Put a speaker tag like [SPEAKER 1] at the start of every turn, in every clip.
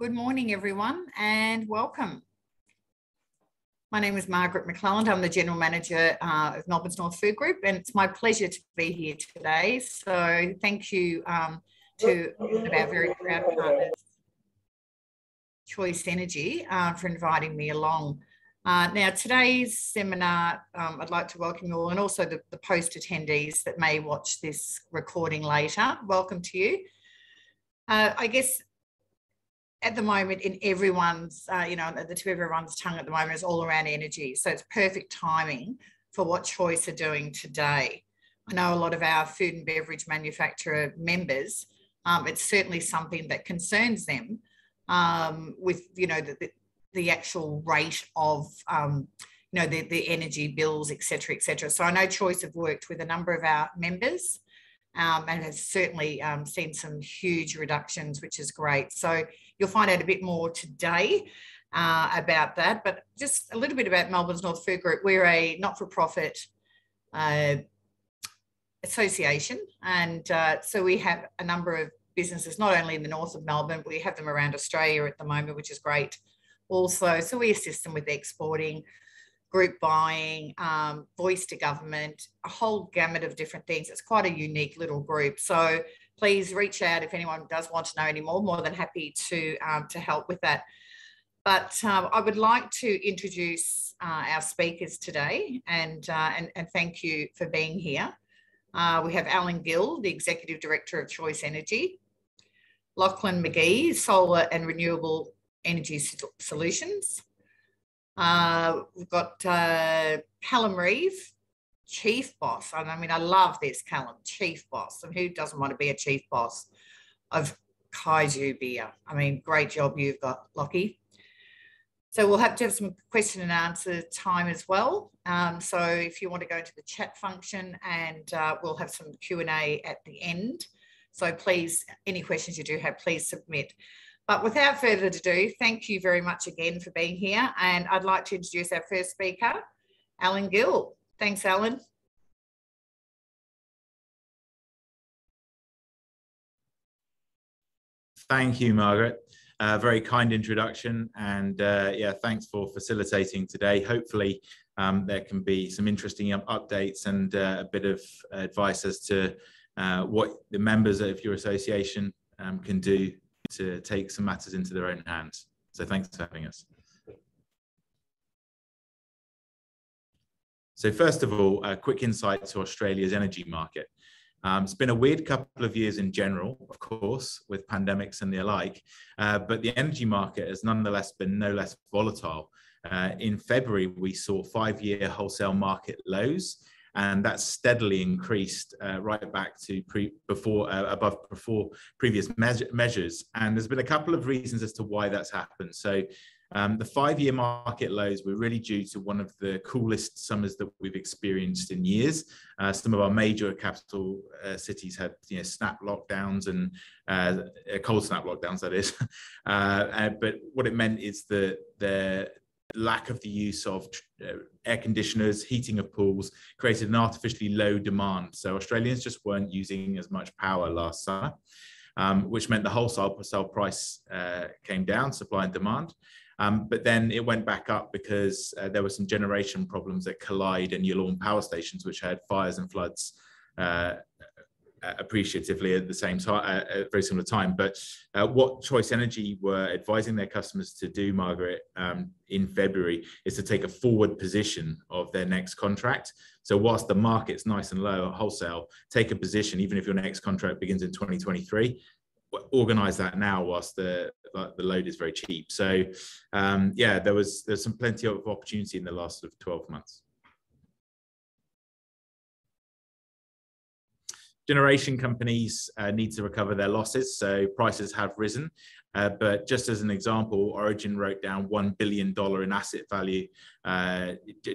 [SPEAKER 1] Good morning, everyone, and welcome. My name is Margaret McLelland. I'm the General Manager uh, of Melbourne's North Food Group, and it's my pleasure to be here today. So, thank you um, to one of our very proud partners, Choice Energy, uh, for inviting me along. Uh, now, today's seminar, um, I'd like to welcome you all and also the, the post attendees that may watch this recording later. Welcome to you. Uh, I guess at the moment in everyone's, uh, you know, the tip of everyone's tongue at the moment is all around energy. So it's perfect timing for what Choice are doing today. I know a lot of our food and beverage manufacturer members, um, it's certainly something that concerns them um, with, you know, the, the actual rate of, um, you know, the, the energy bills, et cetera, et cetera. So I know Choice have worked with a number of our members um, and has certainly um, seen some huge reductions, which is great. So You'll find out a bit more today uh, about that, but just a little bit about Melbourne's North Food Group. We're a not-for-profit uh, association, and uh, so we have a number of businesses, not only in the north of Melbourne, but we have them around Australia at the moment, which is great. Also, so we assist them with exporting, group buying, um, voice to government, a whole gamut of different things. It's quite a unique little group. So please reach out if anyone does want to know any more. More than happy to um, to help with that. But um, I would like to introduce uh, our speakers today, and, uh, and and thank you for being here. Uh, we have Alan Gill, the Executive Director of Choice Energy, Lachlan McGee, Solar and Renewable Energy Solutions. Uh, we've got uh, Callum Reeve, chief boss. And I mean, I love this, Callum, chief boss. And who doesn't want to be a chief boss of Kaiju beer? I mean, great job you've got, Lockie. So we'll have to have some question and answer time as well. Um, so if you want to go into the chat function and uh, we'll have some Q&A at the end. So please, any questions you do have, please submit. But without further ado, thank you very much again for being here. And I'd like to introduce our first speaker, Alan Gill. Thanks, Alan.
[SPEAKER 2] Thank you, Margaret. Uh, very kind introduction. And uh, yeah, thanks for facilitating today. Hopefully, um, there can be some interesting updates and uh, a bit of advice as to uh, what the members of your association um, can do to take some matters into their own hands. So thanks for having us. So first of all, a quick insight to Australia's energy market. Um, it's been a weird couple of years in general, of course, with pandemics and the like, uh, but the energy market has nonetheless been no less volatile. Uh, in February, we saw five-year wholesale market lows, and that's steadily increased uh, right back to pre, before uh, above before previous measures. And there's been a couple of reasons as to why that's happened. So um, the five-year market lows were really due to one of the coolest summers that we've experienced in years. Uh, some of our major capital uh, cities had you know, snap lockdowns and uh, cold snap lockdowns, that is. Uh, uh, but what it meant is that the lack of the use of uh, air conditioners, heating of pools created an artificially low demand. So Australians just weren't using as much power last summer. Um, which meant the wholesale sale price came down, supply and demand. Um, but then it went back up because uh, there were some generation problems at Callide and Yallourn power stations, which had fires and floods uh, appreciatively at the same time, uh, at very similar time. But uh, what Choice Energy were advising their customers to do, Margaret, um, in February, is to take a forward position of their next contract. So whilst the market's nice and low at wholesale, take a position, even if your next contract begins in 2023, organize that now whilst the the load is very cheap. So um, yeah, there was there's some plenty of opportunity in the last sort of 12 months. Generation companies uh, need to recover their losses, so prices have risen. Uh, but just as an example, Origin wrote down $1 billion in asset value uh,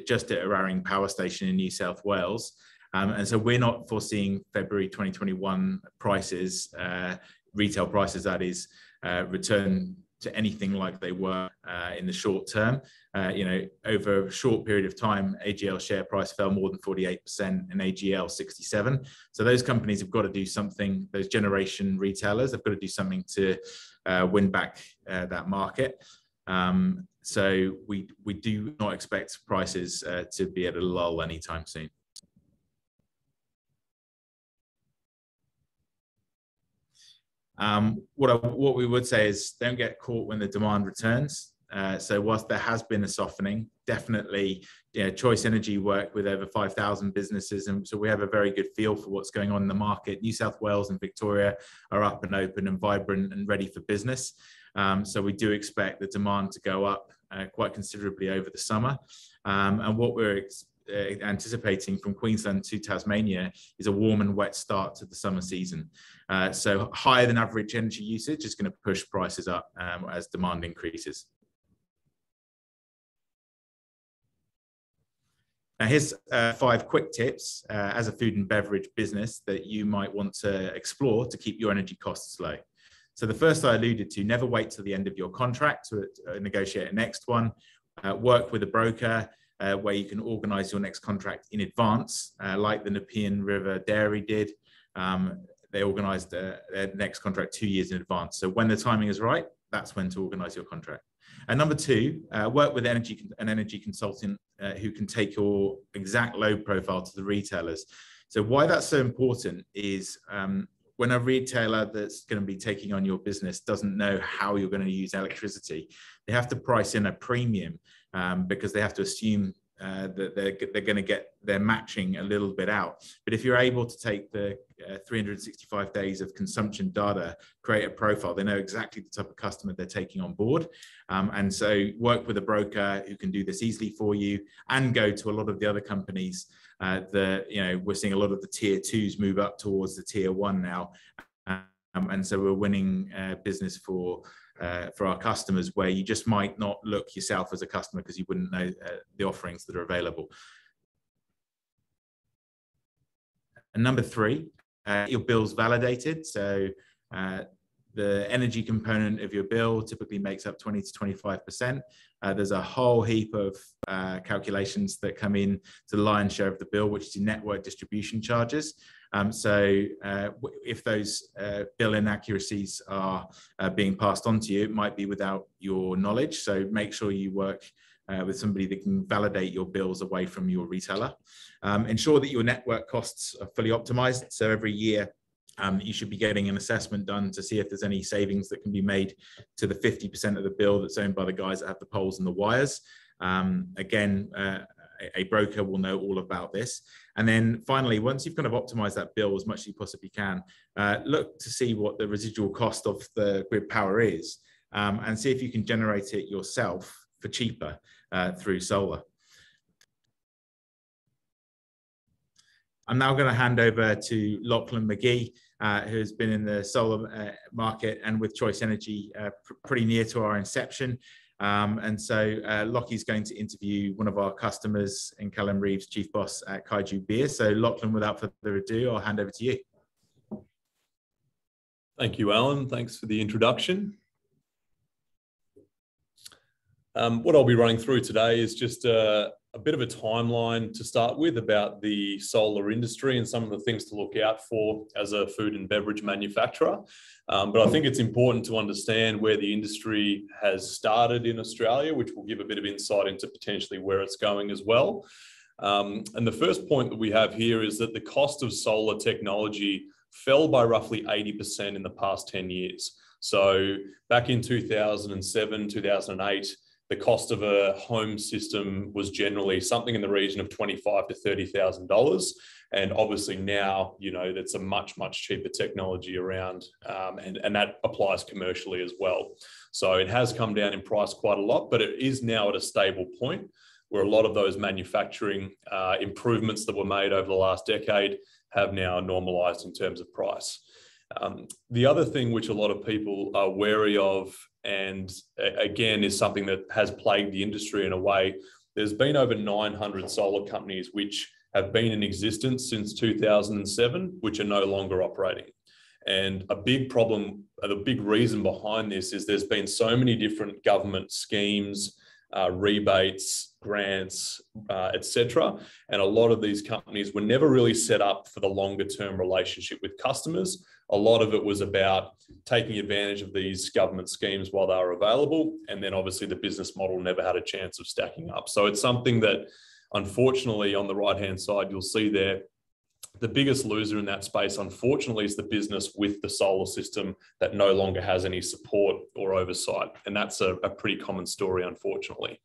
[SPEAKER 2] just at Eraring Power Station in New South Wales. Um, and so we're not foreseeing February 2021 prices uh, retail prices, that is, uh, return to anything like they were uh, in the short term. Uh, you know, over a short period of time, AGL share price fell more than 48% and AGL 67. So those companies have got to do something, those generation retailers have got to do something to uh, win back uh, that market. Um, so we we do not expect prices uh, to be at a lull anytime soon. Um, what I, what we would say is don't get caught when the demand returns. Uh, so whilst there has been a softening, definitely you know, Choice Energy work with over 5,000 businesses. And so we have a very good feel for what's going on in the market. New South Wales and Victoria are up and open and vibrant and ready for business. Um, so we do expect the demand to go up uh, quite considerably over the summer. Um, and what we're anticipating from Queensland to Tasmania is a warm and wet start to the summer season. Uh, so higher than average energy usage is going to push prices up um, as demand increases. Now, here's uh, five quick tips uh, as a food and beverage business that you might want to explore to keep your energy costs low. So the first I alluded to, never wait till the end of your contract to uh, negotiate a next one. Uh, work with a broker uh, where you can organize your next contract in advance, uh, like the Nepean River Dairy did. Um, they organized their next contract two years in advance. So when the timing is right, that's when to organize your contract. And number two, uh, work with energy, an energy consultant uh, who can take your exact load profile to the retailers. So why that's so important is um, when a retailer that's going to be taking on your business doesn't know how you're going to use electricity, they have to price in a premium um, because they have to assume uh, that they're, they're going to get their matching a little bit out. But if you're able to take the uh, 365 days of consumption data, create a profile, they know exactly the type of customer they're taking on board. Um, and so work with a broker who can do this easily for you and go to a lot of the other companies uh, that, you know, we're seeing a lot of the tier twos move up towards the tier one now. Um, and so we're winning uh, business for uh, for our customers where you just might not look yourself as a customer because you wouldn't know uh, the offerings that are available. And number three, uh, your bill's validated. So uh, the energy component of your bill typically makes up 20 to 25%. Uh, there's a whole heap of uh, calculations that come in to the lion's share of the bill, which is your network distribution charges. Um, so uh, if those uh, bill inaccuracies are uh, being passed on to you, it might be without your knowledge. So make sure you work uh, with somebody that can validate your bills away from your retailer. Um, ensure that your network costs are fully optimized. So every year, um, you should be getting an assessment done to see if there's any savings that can be made to the 50% of the bill that's owned by the guys that have the poles and the wires. Um, again, uh, a broker will know all about this. And then finally, once you've kind of optimized that bill as much as you possibly can, uh, look to see what the residual cost of the grid power is um, and see if you can generate it yourself for cheaper uh, through solar. I'm now going to hand over to Lachlan McGee, uh, who's been in the solar uh, market and with Choice Energy uh, pr pretty near to our inception. Um, and so uh, Lockie's going to interview one of our customers in Callum Reeves, chief boss at Kaiju Beer. So Lachlan, without further ado, I'll hand over to you.
[SPEAKER 3] Thank you, Alan. Thanks for the introduction. Um, what I'll be running through today is just a, a, bit of a timeline to start with about the solar industry and some of the things to look out for as a food and beverage manufacturer. Um, but I think it's important to understand where the industry has started in Australia, which will give a bit of insight into potentially where it's going as well. Um, and the first point that we have here is that the cost of solar technology fell by roughly 80% in the past 10 years. So back in 2007, 2008, the cost of a home system was generally something in the region of twenty-five to thirty thousand dollars, and obviously now you know that's a much much cheaper technology around, um, and and that applies commercially as well. So it has come down in price quite a lot, but it is now at a stable point where a lot of those manufacturing uh, improvements that were made over the last decade have now normalized in terms of price. Um, the other thing which a lot of people are wary of, and again is something that has plagued the industry in a way, there's been over 900 solar companies which have been in existence since 2007, which are no longer operating. And a big problem, the big reason behind this is there's been so many different government schemes uh, rebates, grants, uh, etc. And a lot of these companies were never really set up for the longer term relationship with customers. A lot of it was about taking advantage of these government schemes while they were available. And then obviously the business model never had a chance of stacking up. So it's something that unfortunately on the right hand side, you'll see there the biggest loser in that space, unfortunately, is the business with the solar system that no longer has any support or oversight. And that's a, a pretty common story, unfortunately.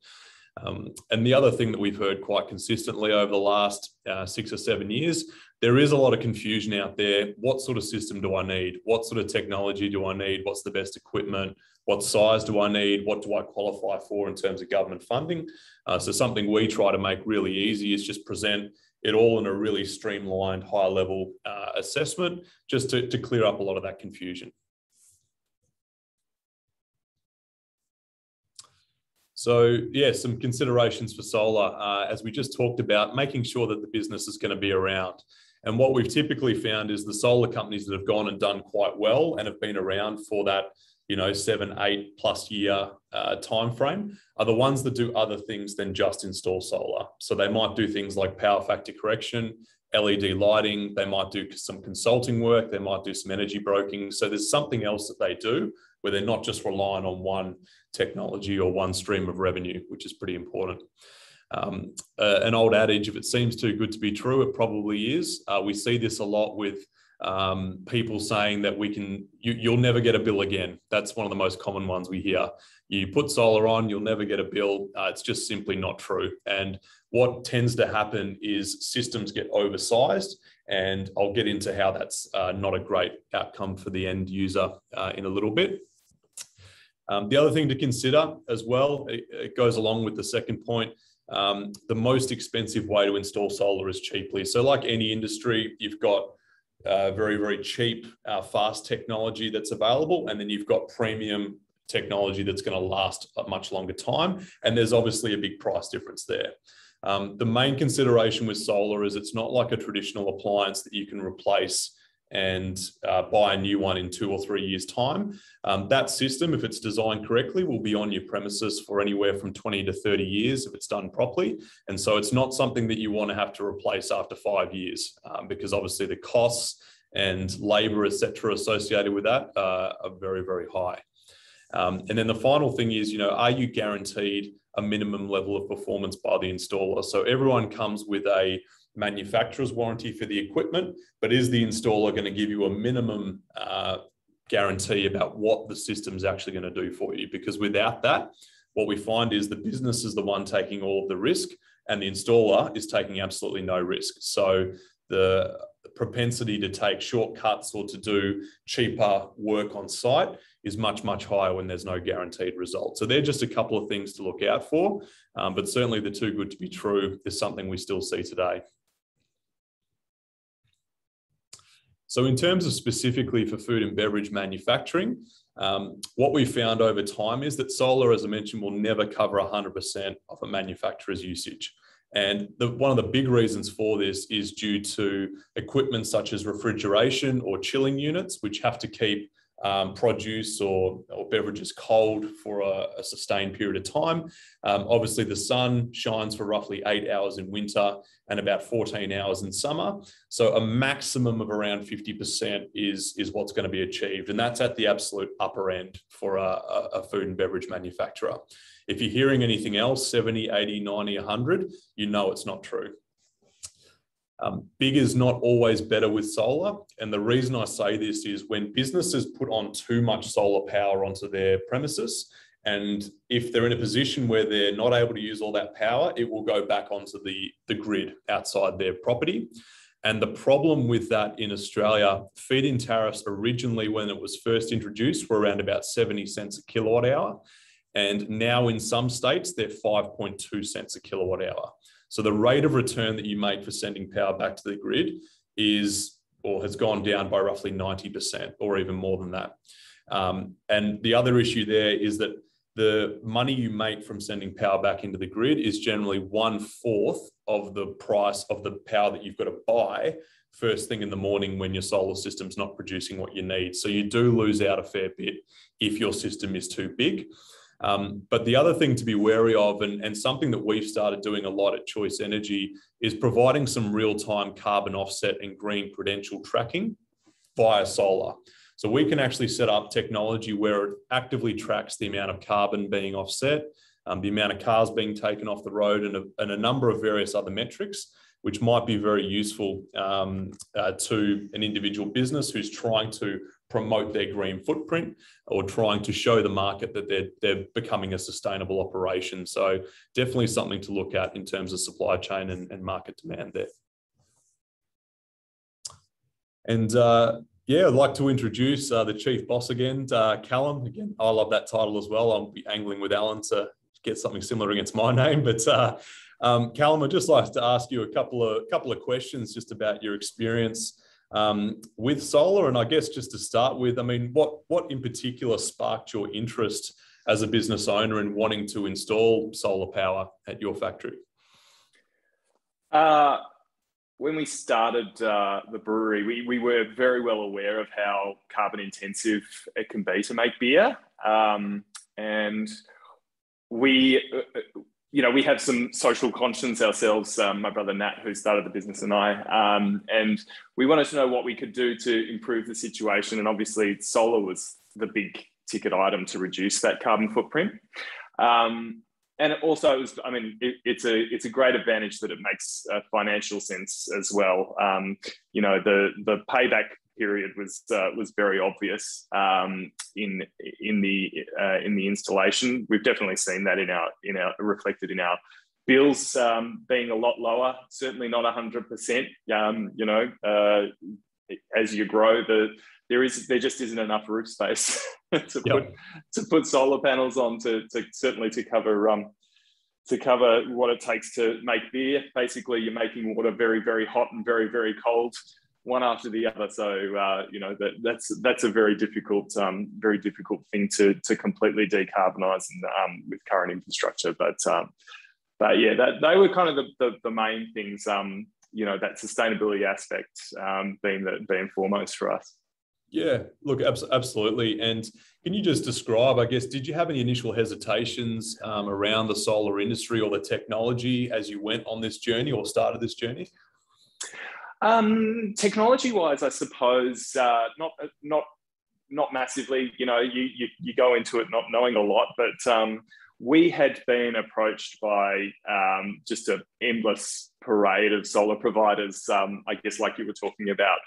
[SPEAKER 3] Um, and the other thing that we've heard quite consistently over the last uh, six or seven years, there is a lot of confusion out there. What sort of system do I need? What sort of technology do I need? What's the best equipment? What size do I need? What do I qualify for in terms of government funding? Uh, so something we try to make really easy is just present it all in a really streamlined, high level uh, assessment, just to, to clear up a lot of that confusion. So yeah, some considerations for solar, uh, as we just talked about, making sure that the business is going to be around. And what we've typically found is the solar companies that have gone and done quite well and have been around for that you know, seven, eight plus year uh, time frame are the ones that do other things than just install solar. So they might do things like power factor correction, LED lighting, they might do some consulting work, they might do some energy broking. So there's something else that they do where they're not just relying on one technology or one stream of revenue, which is pretty important. Um, uh, an old adage, if it seems too good to be true, it probably is. Uh, we see this a lot with um, people saying that we can you, you'll never get a bill again. That's one of the most common ones we hear. You put solar on you'll never get a bill. Uh, it's just simply not true. And what tends to happen is systems get oversized and i'll get into how that's uh, not a great outcome for the end user uh, in a little bit um, the other thing to consider as well it, it goes along with the second point um, the most expensive way to install solar is cheaply so like any industry you've got uh, very, very cheap, uh, fast technology that's available. And then you've got premium technology that's going to last a much longer time. And there's obviously a big price difference there. Um, the main consideration with solar is it's not like a traditional appliance that you can replace and uh, buy a new one in two or three years' time. Um, that system, if it's designed correctly, will be on your premises for anywhere from 20 to 30 years if it's done properly. And so it's not something that you want to have to replace after five years um, because obviously the costs and labor, etc., associated with that uh, are very, very high. Um, and then the final thing is, you know, are you guaranteed a minimum level of performance by the installer? So everyone comes with a manufacturer's warranty for the equipment, but is the installer going to give you a minimum uh, guarantee about what the system's actually going to do for you? Because without that, what we find is the business is the one taking all of the risk and the installer is taking absolutely no risk. So the propensity to take shortcuts or to do cheaper work on site is much, much higher when there's no guaranteed result. So they're just a couple of things to look out for, um, but certainly the too good to be true is something we still see today. So in terms of specifically for food and beverage manufacturing, um, what we found over time is that solar, as I mentioned, will never cover 100% of a manufacturer's usage. And the, one of the big reasons for this is due to equipment such as refrigeration or chilling units, which have to keep um, produce or, or beverages cold for a, a sustained period of time. Um, obviously, the sun shines for roughly eight hours in winter and about 14 hours in summer. So a maximum of around 50% is, is what's going to be achieved. And that's at the absolute upper end for a, a food and beverage manufacturer. If you're hearing anything else, 70, 80, 90, 100, you know it's not true. Um, big is not always better with solar. And the reason I say this is when businesses put on too much solar power onto their premises, and if they're in a position where they're not able to use all that power, it will go back onto the, the grid outside their property. And the problem with that in Australia, feed in tariffs originally, when it was first introduced, were around about 70 cents a kilowatt hour. And now in some states, they're 5.2 cents a kilowatt hour. So the rate of return that you make for sending power back to the grid is or has gone down by roughly 90% or even more than that. Um, and the other issue there is that the money you make from sending power back into the grid is generally one fourth of the price of the power that you've got to buy first thing in the morning when your solar system's not producing what you need. So you do lose out a fair bit if your system is too big. Um, but the other thing to be wary of, and, and something that we've started doing a lot at Choice Energy, is providing some real time carbon offset and green credential tracking via solar. So we can actually set up technology where it actively tracks the amount of carbon being offset, um, the amount of cars being taken off the road, and a, and a number of various other metrics which might be very useful um, uh, to an individual business who's trying to promote their green footprint or trying to show the market that they're, they're becoming a sustainable operation. So definitely something to look at in terms of supply chain and, and market demand there. And uh, yeah, I'd like to introduce uh, the chief boss again, uh, Callum. Again, I love that title as well. I'll be angling with Alan to get something similar against my name, but uh, um, Callum, I'd just like to ask you a couple of couple of questions just about your experience um, with solar, and I guess just to start with, I mean, what what in particular sparked your interest as a business owner in wanting to install solar power at your factory?
[SPEAKER 4] Uh, when we started uh, the brewery, we, we were very well aware of how carbon intensive it can be to make beer. Um, and we uh, you know, we have some social conscience ourselves, um, my brother Nat, who started the business, and I. Um, and we wanted to know what we could do to improve the situation. And obviously, solar was the big ticket item to reduce that carbon footprint. Um, and also, it was, I mean, it, it's a it's a great advantage that it makes financial sense as well. Um, you know, the the payback period was uh, was very obvious um, in in the uh, in the installation. We've definitely seen that in our in our reflected in our bills um, being a lot lower. Certainly not hundred um, percent. You know, uh, as you grow, the there is there just isn't enough roof space to yep. put to put solar panels on to, to certainly to cover um, to cover what it takes to make beer. Basically, you're making water very, very hot and very, very cold one after the other. So uh, you know that that's that's a very difficult, um, very difficult thing to to completely decarbonize and, um, with current infrastructure. But um, but yeah, that they were kind of the the, the main things. Um, you know that sustainability aspect um, being the being foremost for us.
[SPEAKER 3] Yeah, look, absolutely. And can you just describe, I guess, did you have any initial hesitations um, around the solar industry or the technology as you went on this journey or started this journey?
[SPEAKER 4] Um, technology wise, I suppose uh, not not not massively. You know, you, you, you go into it not knowing a lot, but um, we had been approached by um, just an endless parade of solar providers. Um, I guess, like you were talking about.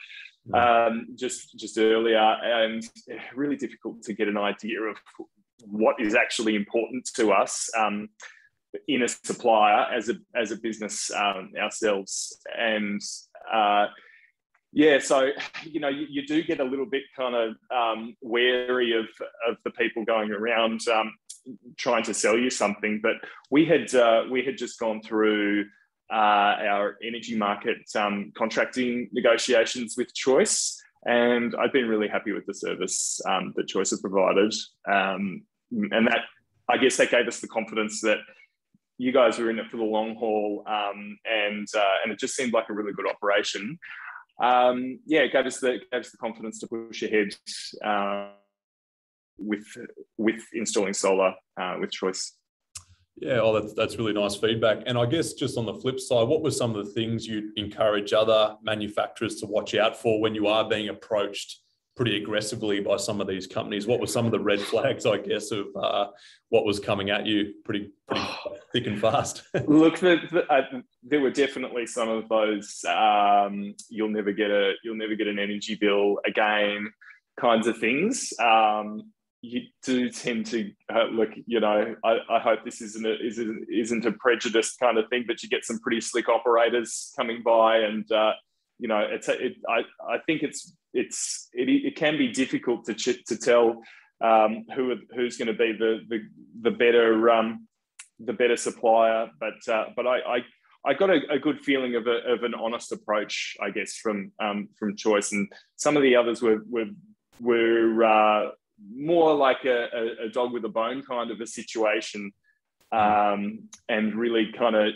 [SPEAKER 4] Um, just just earlier, and really difficult to get an idea of what is actually important to us um, in a supplier as a as a business um, ourselves, and uh, yeah, so you know you, you, do get a little bit kind of um, wary of of the people going around um, trying to sell you something. But we had uh, we had just gone through uh, our energy market um, contracting negotiations with Choice, and I've been really happy with the service um, that Choice has provided, um, and that I guess that gave us the confidence that you guys were in it for the long haul, um, and uh, and it just seemed like a really good operation. Um, yeah, it gave us the gave us the confidence to push ahead uh, with with installing solar uh, with choice.
[SPEAKER 3] Yeah, oh, that's, that's really nice feedback. And I guess just on the flip side, what were some of the things you'd encourage other manufacturers to watch out for when you are being approached pretty aggressively by some of these companies. What were some of the red flags, I guess, of uh, what was coming at you pretty, pretty thick and fast?
[SPEAKER 4] Look, the, the, uh, there were definitely some of those. Um, you'll never get a, you'll never get an energy bill again, kinds of things. Um, you do tend to uh, look. You know, I, I hope this isn't a, isn't isn't a prejudiced kind of thing, but you get some pretty slick operators coming by and. You know, it's it, I, I think it's it's it, it can be difficult to to tell um, who who's going to be the the, the better um, the better supplier. But uh, but I, I I got a, a, good feeling of, a, of an honest approach, I guess, from um, from Choice, and some of the others were were were uh, more like a, a, dog with a bone kind of a situation, um, and really kind of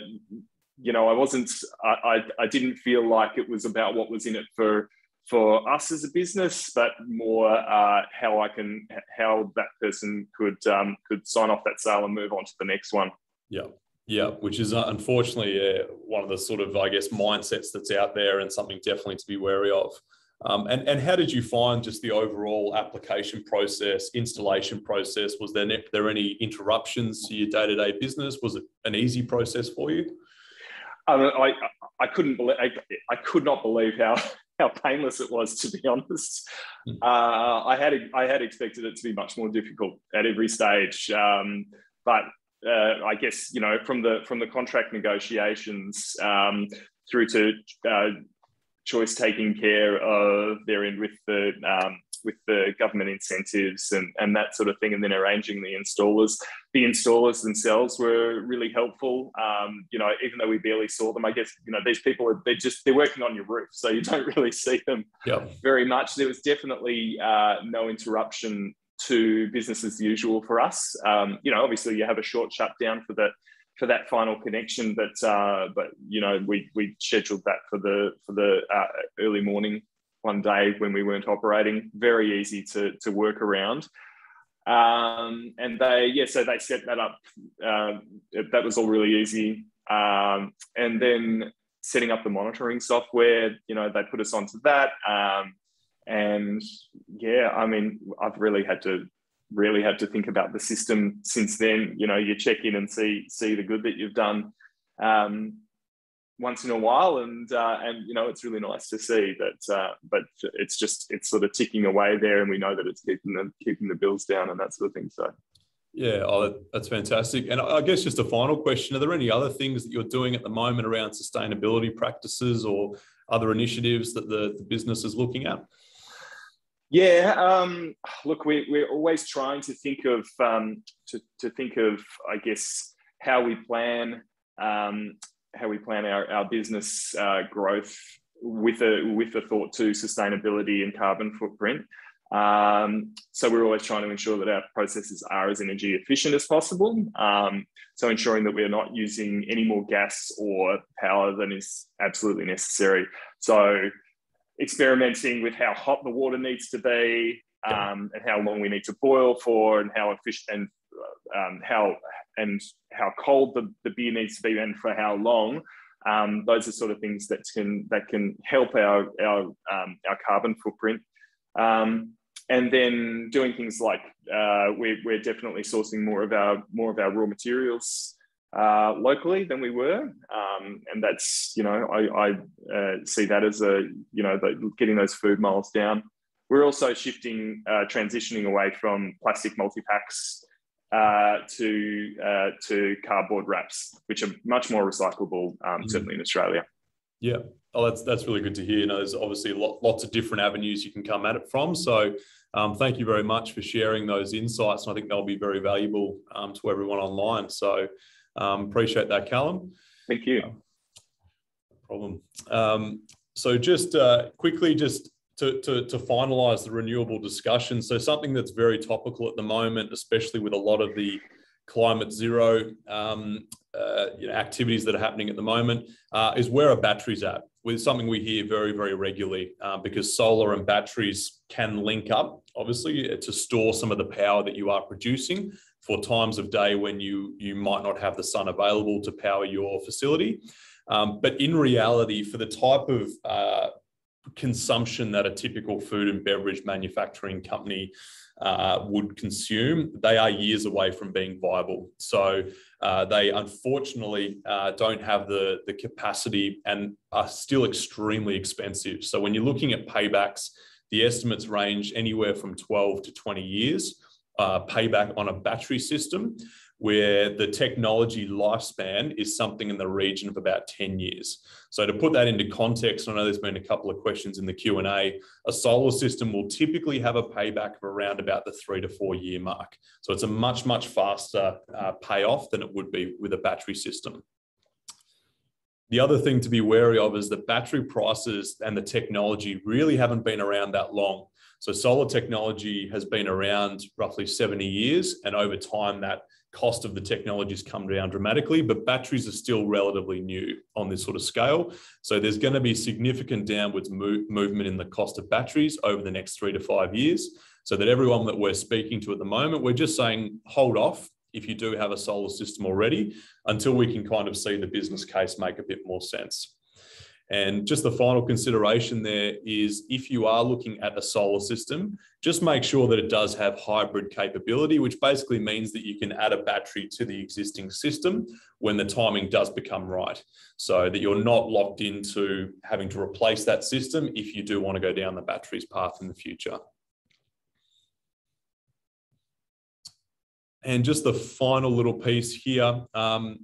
[SPEAKER 4] you know, I wasn't, I, I, I, didn't feel like it was about what was in it for for us as a business, but more uh, how I can how that person could um, could sign off that sale and move on to the next one.
[SPEAKER 3] Yeah, yeah, which is uh, unfortunately uh, one of the sort of I guess mindsets that's out there, and something definitely to be wary of. Um, and, and how did you find just the overall application process, installation process? Was there, ne- there any interruptions to your day to day business? Was it an easy process for you?
[SPEAKER 4] Um, I, I couldn't believe, I, I could not believe how, how painless it was, to be honest. Hmm. Uh, I, had, I had expected it to be much more difficult at every stage. Um, but uh, I guess, you know, from the, from the contract negotiations um, through to uh, choice taking care of their end with the um, with the government incentives and, and that sort of thing, and then arranging the installers. The installers themselves were really helpful. Um, you know, even though we barely saw them, I guess you know these people are they're just they're working on your roof, so you don't really see them very much. There was definitely uh, no interruption to business as usual for us. Um, you know, obviously you have a short shutdown for that for that final connection. But uh, but you know we we scheduled that for the for the uh, early morning one day when we weren't operating. Very easy to to work around. Um, and they yeah so they set that up. Uh, that was all really easy. Um, and then setting up the monitoring software, you know, they put us onto that. Um, and yeah, I mean, I've really had to really had to think about the system since then. You know, you check in and see see the good that you've done um, once in a while, and uh, and you know, it's really nice to see that. Uh, but it's just it's sort of ticking away there, and we know that it's keeping the keeping the bills down and that sort of thing. So.
[SPEAKER 3] Yeah, oh, that's fantastic. And I guess just a final question: Are there any other things that you're doing at the moment around sustainability practices or other initiatives that the, the business is looking at?
[SPEAKER 4] Yeah, um, look, we, we're always trying to think of um, to, to think of, I guess, how we plan um, how we plan our, our business uh, growth with a with a thought to sustainability and carbon footprint. Um, so we're always trying to ensure that our processes are as energy efficient as possible. Um, so ensuring that we're not using any more gas or power than is absolutely necessary. So experimenting with how hot the water needs to be um, and how long we need to boil for and how efficient and um, how and how cold the, the beer needs to be and for how long. Um, those are sort of things that can that can help our our um, our carbon footprint. Um, and then doing things like uh, we're, we're definitely sourcing more of our more of our raw materials uh, locally than we were, um, and that's you know I, I uh, see that as a you know the, getting those food miles down. We're also shifting, uh, transitioning away from plastic multi packs uh, to uh, to cardboard wraps, which are much more recyclable, um, mm. certainly in Australia.
[SPEAKER 3] Yeah, oh, that's that's really good to hear. You know, there's obviously lot, lots of different avenues you can come at it from. So, um, thank you very much for sharing those insights, and I think they'll be very valuable um, to everyone online. So. Um, appreciate that, Callum.
[SPEAKER 4] Thank you.
[SPEAKER 3] No problem. Um, so just uh, quickly, just to, to, to finalize the renewable discussion. So something that's very topical at the moment, especially with a lot of the climate zero um, uh, you know, activities that are happening at the moment, uh, is where are batteries at? With something we hear very, very regularly, uh, because solar and batteries can link up, obviously, to store some of the power that you are producing for times of day when you you might not have the sun available to power your facility. Um, but in reality, for the type of uh, consumption that a typical food and beverage manufacturing company uh, would consume, they are years away from being viable. So uh, they unfortunately uh, don't have the, the capacity and are still extremely expensive. So when you're looking at paybacks, the estimates range anywhere from 12 to 20 years uh, payback on a battery system where the technology lifespan is something in the region of about 10 years. So to put that into context, I know there's been a couple of questions in the Q&A, a solar system will typically have a payback of around about the three to four year mark. So it's a much, much faster uh, payoff than it would be with a battery system. The other thing to be wary of is that battery prices and the technology really haven't been around that long. So solar technology has been around roughly 70 years, and over time that cost of the technology has come down dramatically, but batteries are still relatively new on this sort of scale. So there's going to be significant downwards move, movement in the cost of batteries over the next three to five years. So that everyone that we're speaking to at the moment, we're just saying hold off if you do have a solar system already until we can kind of see the business case make a bit more sense. And just the final consideration there is if you are looking at a solar system, just make sure that it does have hybrid capability, which basically means that you can add a battery to the existing system when the timing does become right. So that you're not locked into having to replace that system if you do want to go down the batteries path in the future. And just the final little piece here. Um,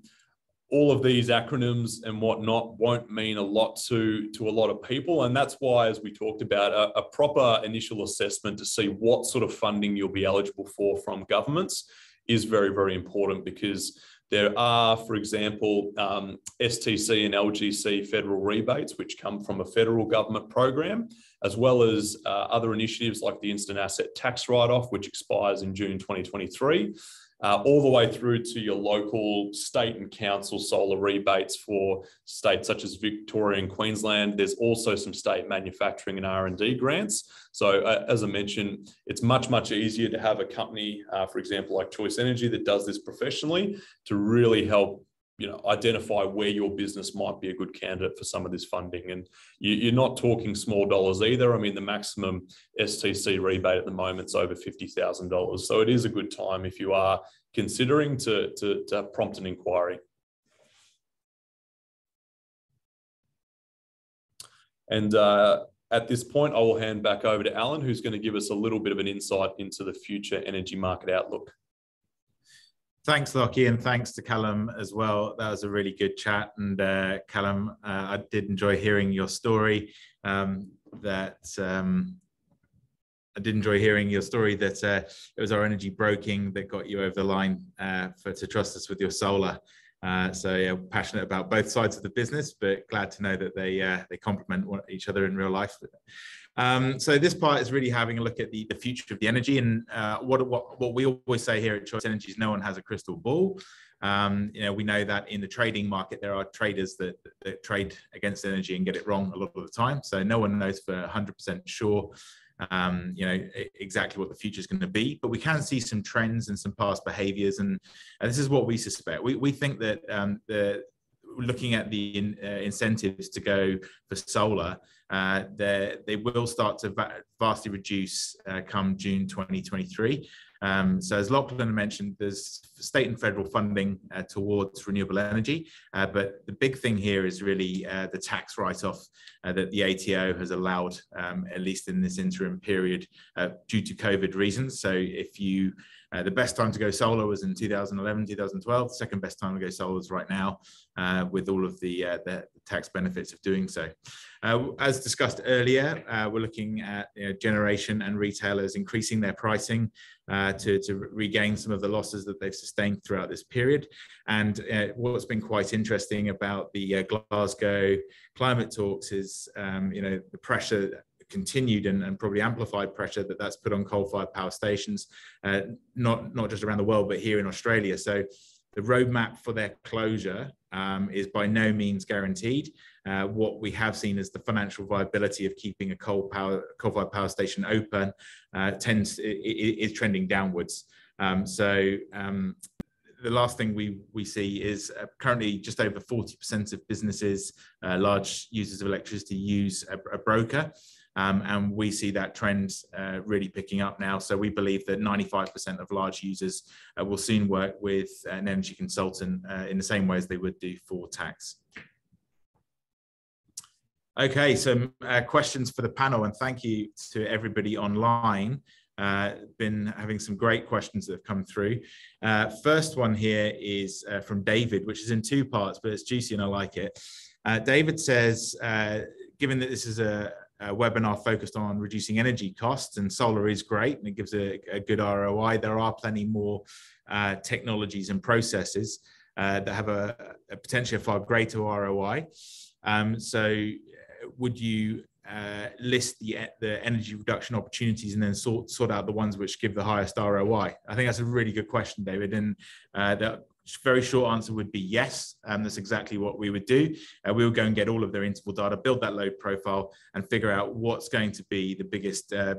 [SPEAKER 3] all of these acronyms and whatnot won't mean a lot to, to a lot of people. And that's why, as we talked about, a, a, proper initial assessment to see what sort of funding you'll be eligible for from governments is very, very important because there are, for example, um, STC and LGC federal rebates, which come from a federal government program, as well as uh, other initiatives like the instant asset tax write off, which expires in June 2023 uh, all the way through to your local state and council solar rebates for states such as Victoria and Queensland. There's also some state manufacturing and R&D grants. So uh, as I mentioned, it's much, much easier to have a company, uh, for example, like Choice Energy that does this professionally to really help you know identify where your business might be a good candidate for some of this funding. And you, are not talking small dollars either. I mean the maximum stc rebate at the moment is over $50000 so it is a good time if you are considering to, to, to prompt an inquiry. And uh, at this point i will hand back over to alan who's going to give us a little bit of an insight into the future energy market outlook
[SPEAKER 2] Thanks, Lockie, and thanks to Callum as well. That was a really good chat. And uh, Callum, uh, I did enjoy hearing your story. Um, that um, I did enjoy hearing your story that uh, it was our energy broking that got you over the line uh, for to trust us with your solar. Uh, so yeah, passionate about both sides of the business, but glad to know that they uh, they complement each other in real life. Um, so this part is really having a look at the, the future of the energy and uh, what, what, what we always say here at Choice Energy is no one has a crystal ball. Um, you know, we know that in the trading market, there are traders that, that trade against energy and get it wrong a lot of the time. So no one knows for 100% sure, um, you know, exactly what the future is going to be. But we can see some trends and some past behaviors. And, and this is what we suspect. We, we think that um, the, looking at the in, uh, incentives to go for solar, uh, they will start to va vastly reduce uh, come June 2023. Um, so as Lachlan mentioned, there's state and federal funding uh, towards renewable energy, uh, but the big thing here is really uh, the tax write-off uh, that the ATO has allowed, um, at least in this interim period, due to COVID reasons. So if you uh, the best time to go solar was in 2011, 2012. The second best time to go solar is right now, uh, with all of the, uh, the, tax benefits of doing so. Uh, as discussed earlier, uh, we're looking at you know, generation and retailers increasing their pricing uh, to, to regain some of the losses that they've sustained throughout this period. And what's been quite interesting about the Glasgow climate talks is, um, you know, the pressure continued and, and, probably amplified pressure that that's put on coal-fired power stations, uh, not not just around the world, but here in Australia. So the roadmap for their closure um, is by no means guaranteed. Uh, what we have seen is the financial viability of keeping a coal power coal-fired power station open uh, tends is trending downwards. Um, so um, the last thing we we see is uh, currently just over 40% of businesses, uh, large users of electricity, use a, a broker. Um, and we see that trend uh, really picking up now. So we believe that 95% of large users uh, will soon work with an energy consultant uh, in the same way as they would do for tax. Okay, so uh, questions for the panel, and thank you to everybody online. Uh, been having some great questions that have come through. Uh, first one here is from David, which is in two parts, but it's juicy and I like it. David says, given that this is a, a, webinar focused on reducing energy costs and solar is great and it gives a, a good ROI, there are plenty more uh, technologies and processes that have a, a, potentially a far greater ROI. Um, so would you uh, list the the energy reduction opportunities and then sort sort out the ones which give the highest ROI? I think that's a really good question, David. And uh, the very short answer would be yes. And that's exactly what we would do. Uh, we would go and get all of their interval data, build that load profile, and figure out what's going to be the biggest uh,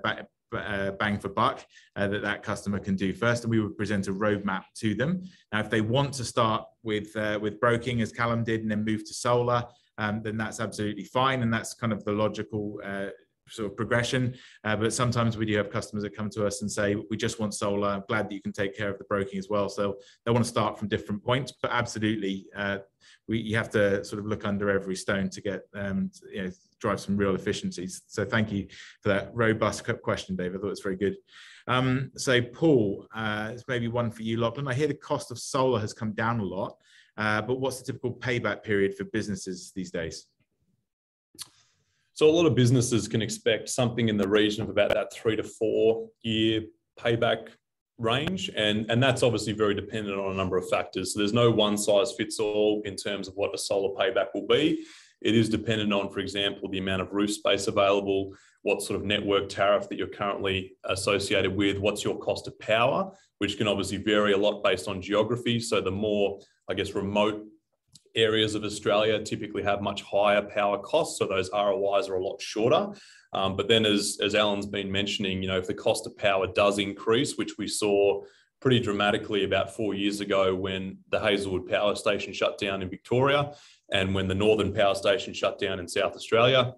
[SPEAKER 2] uh, bang for buck uh, that that customer can do first, and we would present a roadmap to them. Now, if they want to start with uh, with broking as Callum did, and then move to solar, um, then that's absolutely fine, and that's kind of the logical uh, sort of progression. Uh, but sometimes we do have customers that come to us and say, we just want solar. I'm glad that you can take care of the broking as well. So they want to start from different points, but absolutely, uh, we, you have to sort of look under every stone to get, um, you know, drive some real efficiencies. So thank you for that robust question, Dave. I thought it was very good. Um, so Paul, uh, it's maybe one for you, Lachlan. I hear the cost of solar has come down a lot, uh, but what's the typical payback period for businesses these days?
[SPEAKER 3] So a lot of businesses can expect something in the region of about that three to four year payback range. And, and that's obviously very dependent on a number of factors. So there's no one size fits all in terms of what a solar payback will be. It is dependent on, for example, the amount of roof space available, what sort of network tariff that you're currently associated with, what's your cost of power, which can obviously vary a lot based on geography. So the more, I guess, remote areas of Australia typically have much higher power costs, so those ROIs are a lot shorter. Um, but then, as as Alan's been mentioning, you know, if the cost of power does increase, which we saw pretty dramatically about four years ago when the Hazelwood Power Station shut down in Victoria, and when the Northern Power Station shut down in South Australia.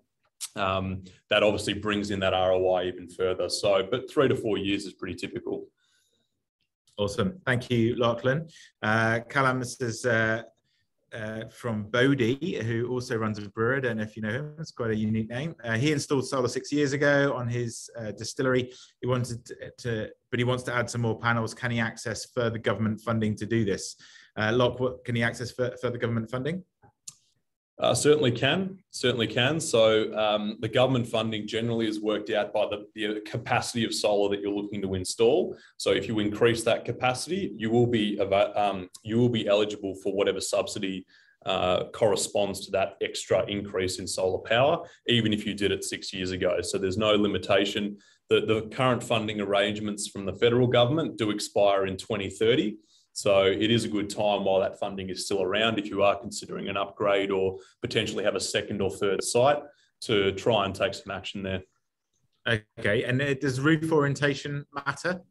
[SPEAKER 3] Um, that obviously brings in that ROI even further. So, but three to four years is pretty typical.
[SPEAKER 2] Awesome. Thank you, Lachlan. Uh, Callum, this is uh, uh, from Bodie, who also runs a brewery. I don't know if you know him. It's quite a unique name. Uh, he installed solar six years ago on his uh, distillery. He wanted to, to, but he wants to add some more panels. Can he access further government funding to do this? Uh, Locke, what, can he access further government funding?
[SPEAKER 3] Uh, certainly can, certainly can. So um, the government funding generally is worked out by the, the, capacity of solar that you're looking to install. So if you increase that capacity, you will be um, you will be eligible for whatever subsidy uh, corresponds to that extra increase in solar power, even if you did it six years ago. So there's no limitation. The, the current funding arrangements from the federal government do expire in 2030. So it is a good time while that funding is still around if you are considering an upgrade or potentially have a second or third site to try and take some action there.
[SPEAKER 2] Okay, and does roof orientation matter?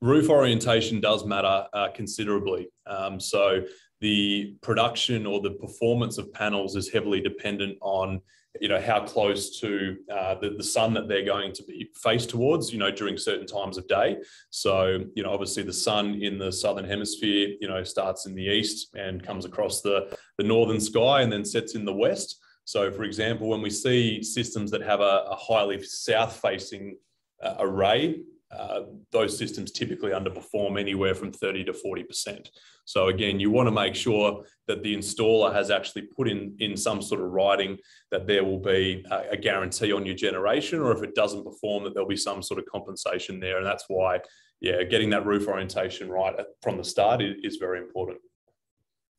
[SPEAKER 3] Roof orientation does matter uh, considerably. Um, so the production or the performance of panels is heavily dependent on you know how close to uh, the, the sun that they're going to be faced towards you know during certain times of day. So you know obviously the sun in the southern hemisphere you know starts in the east and comes across the the northern sky and then sets in the west. So for example when we see systems that have a, a highly south facing uh, array uh, those systems typically underperform anywhere from 30 to 40%. So again, you want to make sure that the installer has actually put in, in some sort of writing that there will be a, a guarantee on your generation, or if it doesn't perform, that there'll be some sort of compensation there. And that's why, yeah, getting that roof orientation right from the start is, is very important.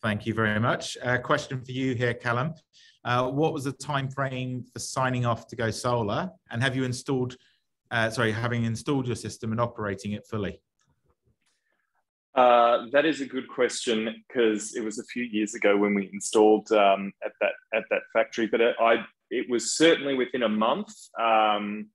[SPEAKER 2] Thank you very much. A question for you here, Callum. Uh, what was the time frame for signing off to go solar? And have you installed uh, sorry, having installed your system and operating it fully?
[SPEAKER 4] Uh, that is a good question because it was a few years ago when we installed um, at that at that factory, but it, I it was certainly within a month. Um,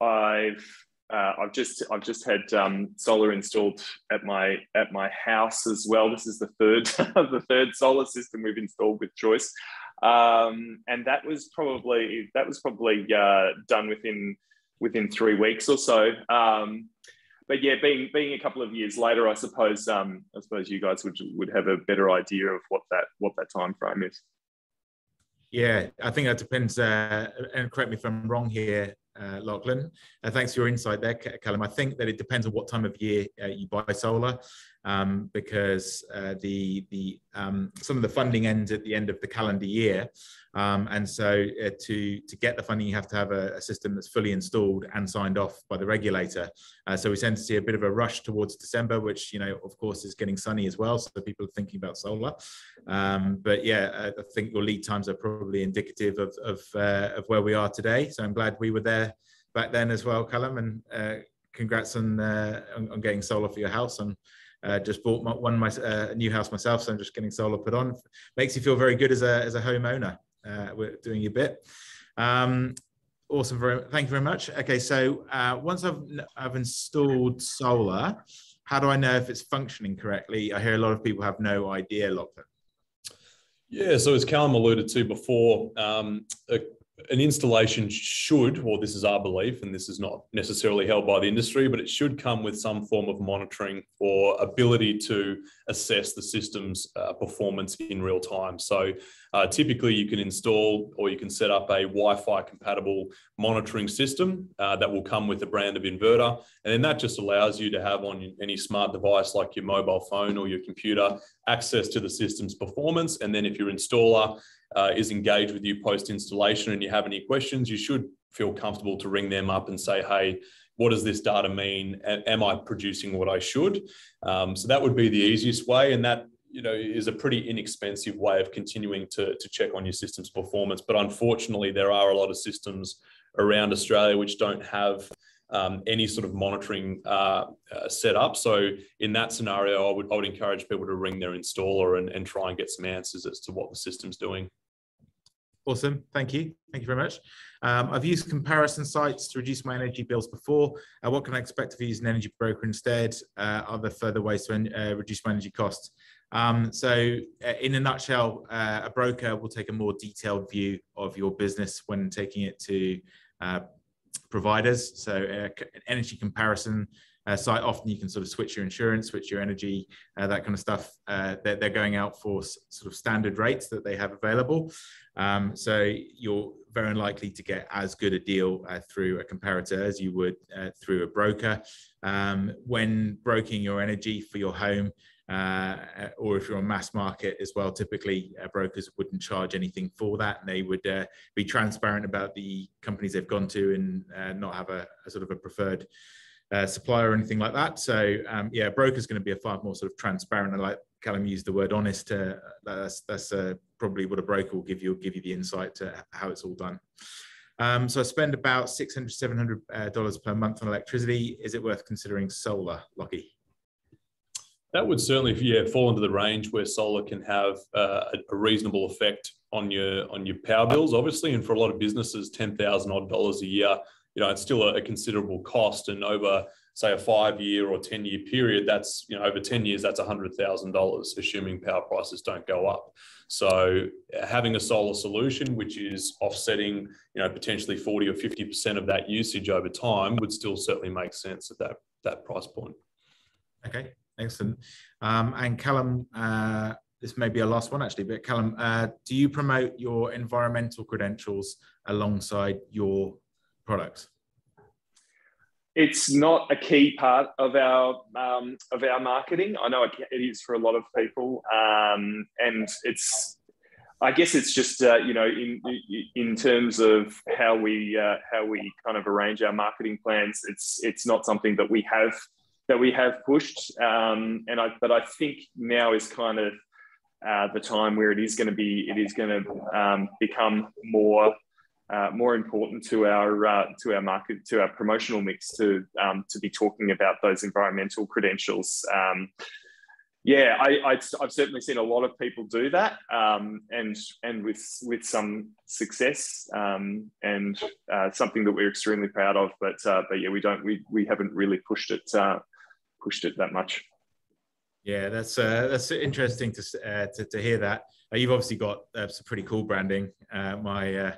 [SPEAKER 4] I've uh, I've just I've just had um, solar installed at my at my house as well. This is the third the third solar system we've installed with Choice, um, and that was probably that was probably uh, done within within three weeks or so. Um, but yeah, being being a couple of years later, I suppose um, I suppose you guys would would have a better idea of what that what that time frame is.
[SPEAKER 2] Yeah, I think that depends. Uh, and correct me if I'm wrong here, uh, Lachlan. Uh, thanks for your insight there, Callum. I think that it depends on what time of year uh, you buy solar. Um, because uh, the the um, some of the funding ends at the end of the calendar year, um, and so uh, to to get the funding, you have to have a, a, system that's fully installed and signed off by the regulator. Uh, so we tend to see a bit of a rush towards December, which you know of course is getting sunny as well, so people are thinking about solar. Um, but yeah, I think your lead times are probably indicative of of, uh, of where we are today. So I'm glad we were there back then as well, Callum, and uh, congrats on, uh, on, on getting solar for your house and uh, just bought my, one my uh, new house myself, so I'm just getting solar put on. Makes you feel very good as a as a homeowner. Uh, we're doing your bit. Um, awesome, very thank you very much. Okay, so uh, once I've I've installed solar, how do I know if it's functioning correctly? I hear a lot of people have no idea, Lachlan.
[SPEAKER 3] Yeah, so as Callum alluded to before, um, a an installation should, or this is our belief, and this is not necessarily held by the industry, but it should come with some form of monitoring or ability to assess the system's uh, performance in real time. So uh, typically you can install or you can set up a Wi-Fi compatible monitoring system uh, that will come with a brand of inverter. And then that just allows you to have on any smart device like your mobile phone or your computer access to the system's performance. And then if your installer uh, is engaged with you post installation and you have any questions, you should feel comfortable to ring them up and say, hey, what does this data mean? Am I producing what I should? Um, so that would be the easiest way. And that you know is a pretty inexpensive way of continuing to, to check on your system's performance. But unfortunately, there are a lot of systems around Australia which don't have um, any sort of monitoring uh, uh, set up. So in that scenario, I would, I would encourage people to ring their installer and, and try and get some answers as to what the system's doing.
[SPEAKER 2] Awesome. Thank you. Thank you very much. Um, I've used comparison sites to reduce my energy bills before. Uh, what can I expect if I use an energy broker instead? Uh, are there further ways to uh, reduce my energy costs? Um, so, uh, in a nutshell, uh, a broker will take a more detailed view of your business when taking it to uh, providers. So, an energy comparison uh, site, often you can sort of switch your insurance, switch your energy, uh, that kind of stuff. Uh, they're, they're, going out for sort of standard rates that they have available. Um, so you're very unlikely to get as good a deal uh, through a comparator as you would uh, through a broker. Um, when broking your energy for your home, uh, or if you're on mass market as well, typically uh, brokers wouldn't charge anything for that. And they would uh, be transparent about the companies they've gone to and uh, not have a, a, sort of a preferred uh, supplier or anything like that. So um, yeah, broker's going to be a far more sort of transparent. And like Callum used the word honest. Uh, that's that's uh, probably what a broker will give you give you the insight to how it's all done. Um, so I spend about 600 700 uh, dollars per month on electricity. Is it worth considering solar, Lockie?
[SPEAKER 3] That would certainly, yeah, fall into the range where solar can have uh, a reasonable effect on your on your power bills, obviously, and for a lot of businesses, ten thousand odd dollars a year you know, it's still a, a considerable cost. And over, say, a five year or 10 year period, that's, you know, over 10 years, that's $100,000, assuming power prices don't go up. So having a solar solution, which is offsetting, you know, potentially 40 or 50% of that usage over time would still certainly make sense at that, that price point.
[SPEAKER 2] Okay, excellent. Um, and Callum, uh, this may be a last one actually, but Callum, uh, do you promote your environmental credentials alongside your products?
[SPEAKER 4] It's not a key part of our um, of our marketing. I know it, is for a lot of people, um, and it's. I guess it's just uh, you know in in terms of how we uh, how we kind of arrange our marketing plans. It's it's not something that we have that we have pushed, um, and I but I think now is kind of uh, the time where it is going to be it is going to um, become more uh, more important to our uh, to our market to our promotional mix to um, to be talking about those environmental credentials. Um, yeah, I, have certainly seen a lot of people do that, um, and and with with some success, um, and uh, something that we're extremely proud of. But uh, but yeah, we don't we we haven't really pushed it uh, pushed it that much.
[SPEAKER 2] Yeah, that's uh, that's interesting to, to, to hear that. you've obviously got some pretty cool branding. my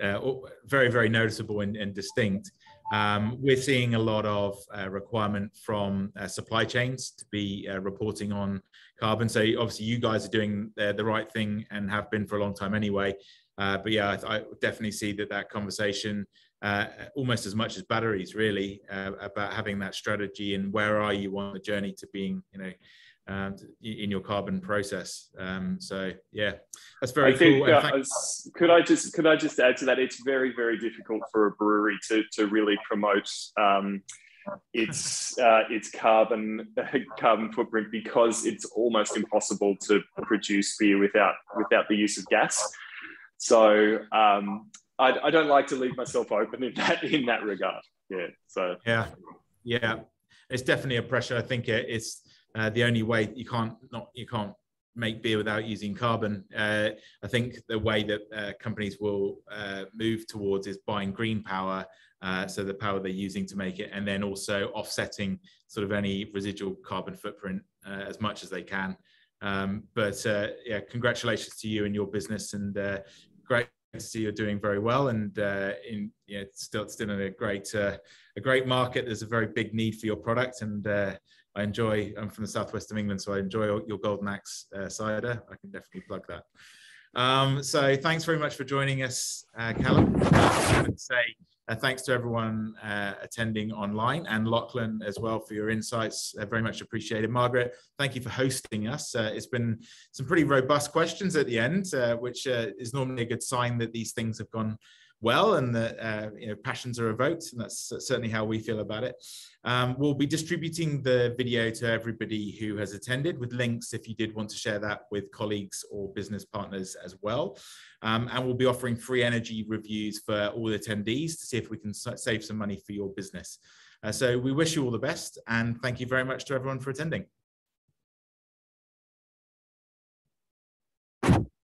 [SPEAKER 2] uh, very, very noticeable and, and distinct. Um, we're seeing a lot of uh, requirement from uh, supply chains to be uh, reporting on carbon. So obviously, you guys are doing the, the right thing and have been for a long time anyway. Uh, but yeah, I, I, definitely see that that conversation, uh, almost as much as batteries, really, about having that strategy and where are you on the journey to being, you know, um, in your carbon process. Um, so yeah, that's very
[SPEAKER 4] I think,
[SPEAKER 2] cool.
[SPEAKER 4] Uh, could I just could I just add to that? It's very very difficult for a brewery to to really promote um, its uh, its carbon carbon footprint because it's almost impossible to produce beer without without the use of gas. So um, I, I don't like to leave myself open in that in that regard. Yeah. So
[SPEAKER 2] yeah, yeah, it's definitely a pressure. I think it's uh, the only way you can't not you can't make beer without using carbon. Uh, I think the way that uh, companies will uh, move towards is buying green power, uh, so the power they're using to make it, and then also offsetting sort of any residual carbon footprint uh, as much as they can. Um, but yeah, congratulations to you and your business, and great to see you're doing very well, and in you know, still still in a great a great market. There's a very big need for your product, and I enjoy, I'm from the southwest of England, so I enjoy your Golden Axe uh, cider. I can definitely plug that. Um, so thanks very much for joining us, uh, Callum. Would say uh, thanks to everyone uh, attending online and Lachlan as well for your insights. Uh, very much appreciated. Margaret, thank you for hosting us. Uh, it's been some pretty robust questions at the end, which is normally a good sign that these things have gone well and that uh, you know, passions are evoked and that's certainly how we feel about it. Um, we'll be distributing the video to everybody who has attended with links if you did want to share that with colleagues or business partners as well. Um, and we'll be offering free energy reviews for all the attendees to see if we can save some money for your business. Uh, so we wish you all the best and thank you very much to everyone for attending